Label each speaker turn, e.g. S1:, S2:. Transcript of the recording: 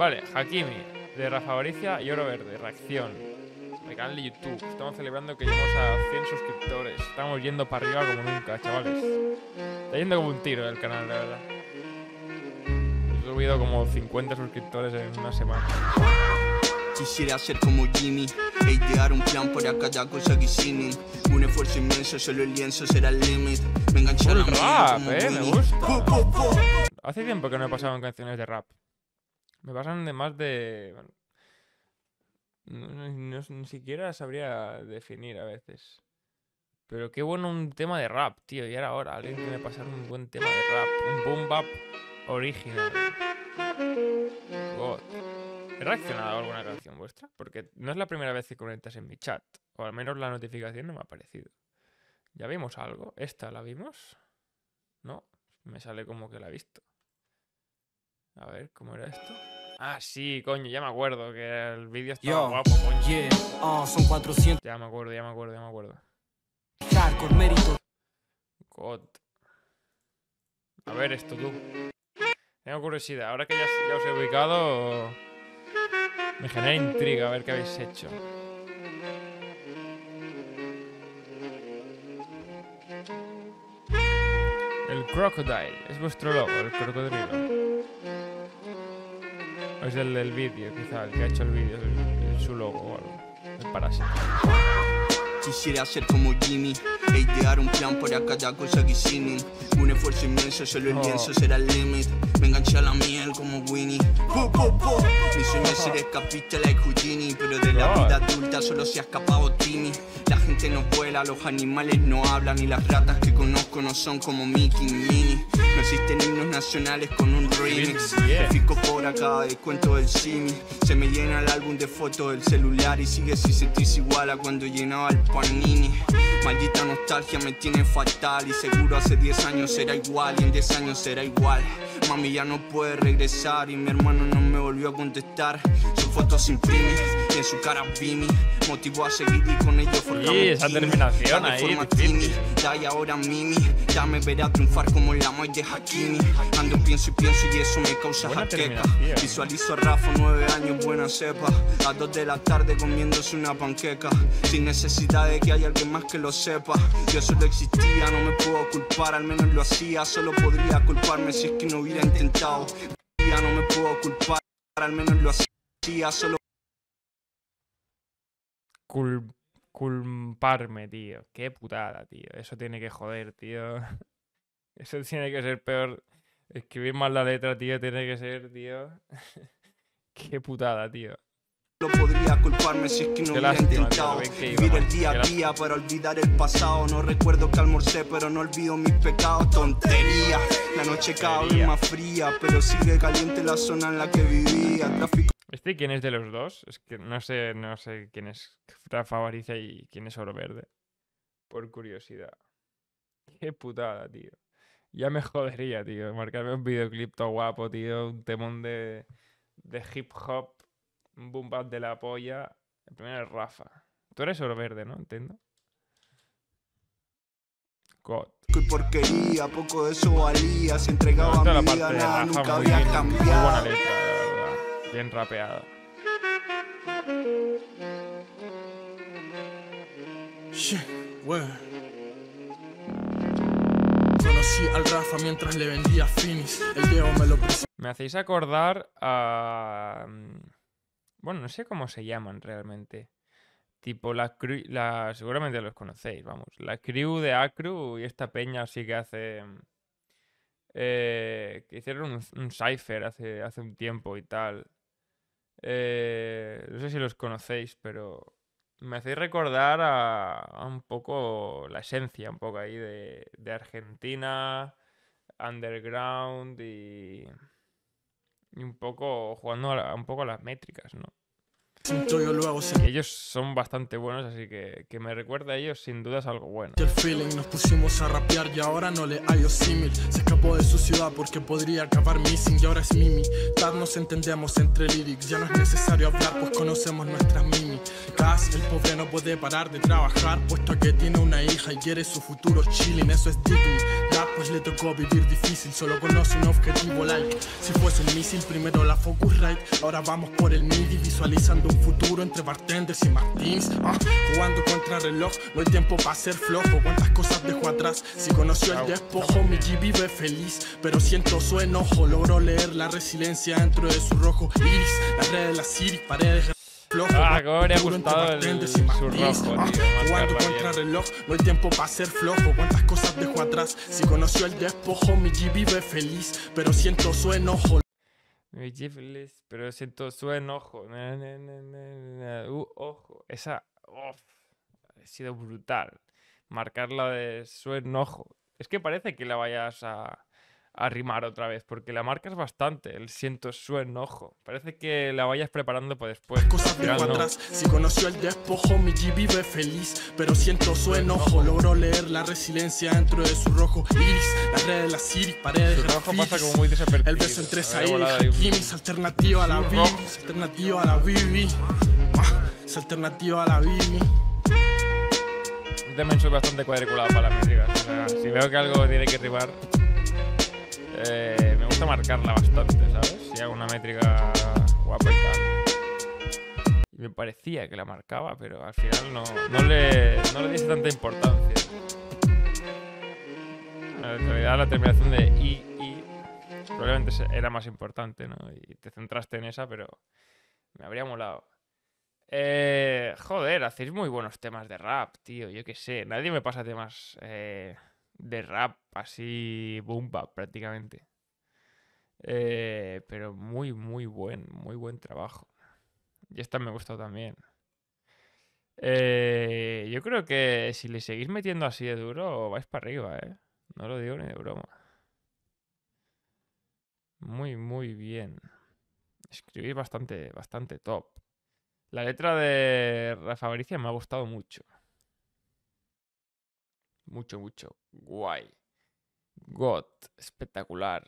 S1: Vale, Hakimi, de Rafa Baricia y Oro Verde, reacción. El canal de YouTube. Estamos celebrando que llegamos a 100 suscriptores. Estamos yendo para arriba como nunca, chavales. Está yendo como un tiro el canal, la verdad. He subido como 50 suscriptores en una semana.
S2: Quisiera ser como Jimmy e idear un plan para cada cosa que hicimos. Un esfuerzo inmenso, solo el lienzo será el límite. Me enganché a la
S1: rap, eh, me gusta. Hace tiempo que no he pasado en canciones de rap. Me pasan de más de. no, ni siquiera sabría definir a veces. Pero qué bueno un tema de rap, tío. Y era hora. Alguien que me un buen tema de rap. Un boom bap original. God. ¿He reaccionado a alguna canción vuestra? Porque no es la primera vez que conectas en mi chat. O al menos la notificación no me ha aparecido. ¿Ya vimos algo? ¿Esta la vimos? No. Me sale como que la he visto. A ver, ¿cómo era esto? Ah, sí, coño, ya me acuerdo que el vídeo estaba
S3: Yo,
S1: guapo, coño.
S3: Yeah, ah, son 400
S1: Ya me acuerdo, ya me acuerdo, ya me acuerdo.
S3: hardcore mérito.
S1: God. A ver esto, tú. Tengo curiosidad. Ahora que ya, ya os he ubicado, me genera intriga a ver qué habéis hecho. El crocodile. Es vuestro logo, el crocodrilo. O es el del vídeo, quizá, el que ha hecho el vídeo, su logo o algo. El parásito.
S2: Quisiera ser como Jimmy e idear un plan para cada cosa que hicimos. Un esfuerzo inmenso, solo el
S1: Oh.
S2: lienzo será el límite. Me enganché a la miel como Winnie. Po, po, po. Mi sueño es ser escapista like Houdini, pero de la
S1: God.
S2: vida adulta solo se ha escapado Timmy. La gente no vuela, los animales no hablan y las ratas que conozco no son como Mickey y Minnie. No existen himnos nacionales con un remix.
S1: Yeah.
S2: Me fico por acá descuento del simi. Se me llena el álbum de fotos del celular y sigue sin sentirse igual a cuando llenaba el panini. Maldita nostalgia me tiene fatal y seguro hace 10 años será igual y en 10 años será igual. Mami ya no puede regresar y mi hermano no me volvió a contestar. Su foto se imprime y en su cara vi mi motivo a seguir y con ello forjamos
S1: Sí, esa terminación ahí,
S2: reforma
S1: difícil.
S2: Tini, ya y ahora Mimi. Ya me verá triunfar como la Moy de Hakimi Ando, pienso y pienso y eso me causa
S1: Buena
S2: jaqueca. Visualizo a Rafa, nueve años, buena cepa. A dos de la tarde comiéndose una panqueca. Sin necesidad de que haya alguien más que lo sepa. Yo solo existía, no me puedo culpar, al menos lo hacía. Solo podría culparme si es que no hubiera intentado. Ya no me puedo culpar, al menos lo hacía. Solo
S1: Cul- culparme, tío. Qué putada, tío. Eso tiene que joder, tío. Eso tiene que ser peor. Escribir mal la letra, tío, tiene que ser, tío. Qué putada, tío.
S2: No podría culparme si es que no hubiera intentado vivir el día a día para olvidar el pasado. No recuerdo que almorcé, pero no olvido mis pecados. Tontería, la noche cada vez más fría, pero sigue caliente la zona en la que vivía. Tráfico
S1: ¿Este quién es de los dos? Es que no sé, no sé quién es Rafa Baricia y quién es Oro Verde. Por curiosidad. Qué putada, tío. Ya me jodería, tío. Marcarme un videoclip todo guapo, tío. Un temón de, de hip hop. Un boom bap de la polla. El primero es Rafa. Tú eres Oro Verde, ¿no? Entiendo. God.
S2: y porquería, poco de eso valía. Si entregaba mi vida, nada, nunca había
S1: bien. Muy buena
S2: cambiado.
S1: letra. Bien rapeada.
S4: Shit. Conocí al Rafa mientras le vendía finis. El Diego me lo.
S1: Me hacéis acordar a... mm, Bueno, no sé cómo se llaman realmente. Tipo la crew... La... Seguramente los conocéis, vamos. La crew de Acru y esta peña sí que hace... mm, eh, que hicieron un, un cipher hace, hace un tiempo y tal. Eh, no sé si los conocéis, pero me hacéis recordar a, un poco la esencia, un poco ahí de, de Argentina, underground y, un poco jugando un poco a las métricas, ¿no?
S4: Yo
S1: ellos son bastante buenos, así que que me recuerda a ellos sin duda es algo bueno.
S4: el feeling. Nos pusimos a rapear y ahora no le hallo símil. Se escapó de su ciudad porque podría acabar missing y ahora es Mimi. Tad nos entendemos entre lyrics, ya no es necesario hablar pues conocemos nuestras mimi. Gas, el pobre no puede parar de trabajar, puesto que tiene una hija y quiere su futuro chilling, eso es digno. Ya pues le tocó vivir difícil, solo conoce un objetivo like. Si fuese un misil, primero la Focusrite, ahora vamos por el MIDI, visualizando un futuro entre bartenders y Martins. Ah, jugando contra reloj, no hay tiempo para ser flojo. Cuántas cosas dejó atrás, si conoció el despojo, mi G vive feliz, pero siento su enojo. Logró leer la resiliencia dentro de su rojo iris, las redes de la Siri, paredes flojo.
S1: Ah, cómo me
S4: entre
S1: gustado el-
S4: bartenders y
S1: su
S4: Martins.
S1: rojo,
S4: Ah,
S1: tío,
S4: jugando contra reloj, no hay tiempo para ser flojo. Cuántas cosas dejó atrás, si conoció el despojo, mi G vive feliz, pero siento su enojo.
S1: Pero siento su enojo. Na, na, na, uh, ojo. Esa. ha sido brutal. Marcarla de su enojo. Es que parece que la vayas a, a rimar otra vez, porque la marcas bastante. El siento su enojo. Parece que la vayas preparando para después.
S4: Cosas
S1: no.
S4: si conoció el despojo, mi G vive feliz, pero siento su enojo. Logró leer la resiliencia dentro de su rojo iris, las redes de la Siri, paredes
S1: Su
S4: de
S1: rojo pasa
S4: grafitis.
S1: como muy desapercibido.
S4: El beso entre Said y alternativa a la Bibi, es alternativa a la Bibi. Ah, es alternativa a la Bibi.
S1: Yo también soy bastante cuadriculado para. O sea, si veo que algo tiene que rimar, eh, me gusta marcarla bastante, ¿sabes? Si hago una métrica guapa y tal. Me parecía que la marcaba, pero al final no, le, no tanta importancia. En realidad la terminación de i, i probablemente era más importante, ¿no? Y te centraste en esa, pero me habría molado. Eh, joder, hacéis muy buenos temas de rap, tío. Yo qué sé. Nadie me pasa temas eh, de rap así boom bap prácticamente. Eh, pero muy, muy buen, muy buen trabajo. Y esta me gustado también. Eh, yo creo que si le seguís metiendo así de duro, vais para arriba, ¿eh? No lo digo ni de broma. Muy, muy bien. Escribís bastante, bastante top. La letra de Rafa Bricia me ha gustado mucho. Mucho, mucho. Guay. God. Espectacular.